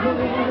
Hallelujah.